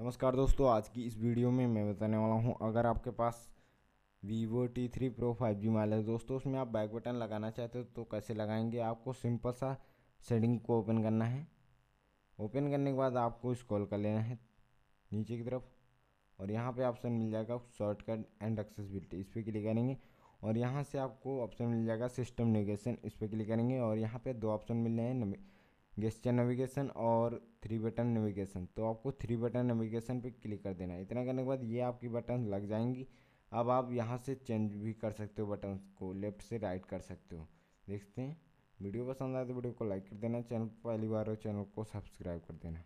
नमस्कार दोस्तों, आज की इस वीडियो में मैं बताने वाला हूँ, अगर आपके पास Vivo T three pro five G mobile है, दोस्तों, उसमें आप बैक बटन लगाना चाहते हो तो कैसे लगाएँगे? आपको सिंपल सा सेटिंग को ओपन करना है। ओपन करने के बाद आपको स्क्रॉल कर लेना है नीचे की तरफ़, और यहाँ पे ऑप्शन मिल जाएगा शॉर्टकट एंड एक्सेसिबिलिटी इस पर क्लिक करेंगे, और यहाँ से आपको ऑप्शन मिल जाएगा सिस्टम नेविगेशन इस पर क्लिक करेंगे, और यहाँ पे दो ऑप्शन मिल रहे हैं गेस्टर नेविगेशन और थ्री बटन नेविगेशन। तो आपको थ्री बटन नेविगेशन पे क्लिक कर देना है। इतना करने के बाद ये आपकी बटन लग जाएँगी। अब आप यहाँ से चेंज भी कर सकते हो बटन को। लेफ़्ट से राइट कर सकते हो। देखते हैं। वीडियो पसंद आए तो वीडियो को लाइक कर देना। चैनल पहली बार हो, चैनल को सब्सक्राइब कर देना।